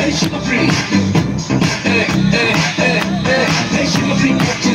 Hey, sugar free. Hey, hey, hey, hey, hey, sugar free.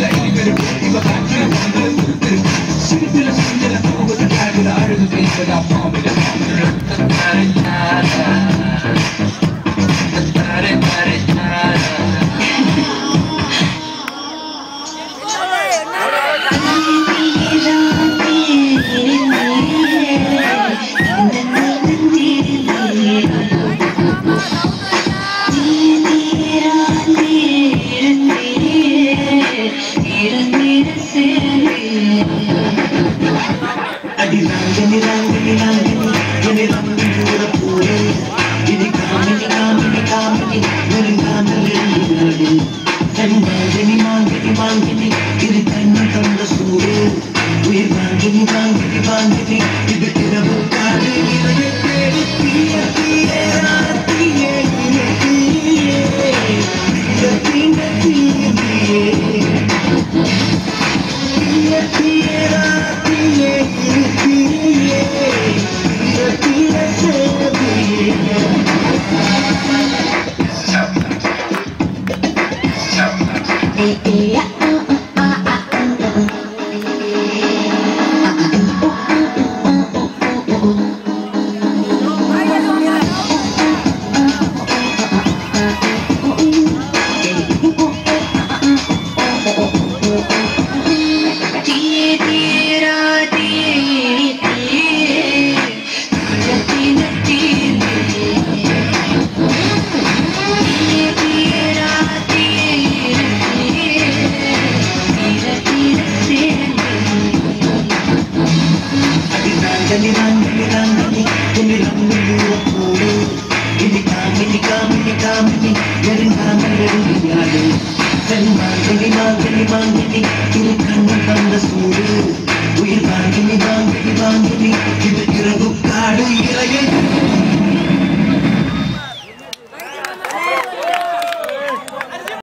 இது இரவு காடு இரவு தேடி தீய தீய yeah. ராங்கனி ராங்கனி என்னை ரம்மி கூட போடு இது காமினி காமினி காமினி நெருங்காமல் நெருங்கினாடு தன் மாங்கனி மாங்கனி மாங்கனி இரு கண்ணு தந்த சூடு உயிர் வாங்கினி வாங்கினி வாங்கினி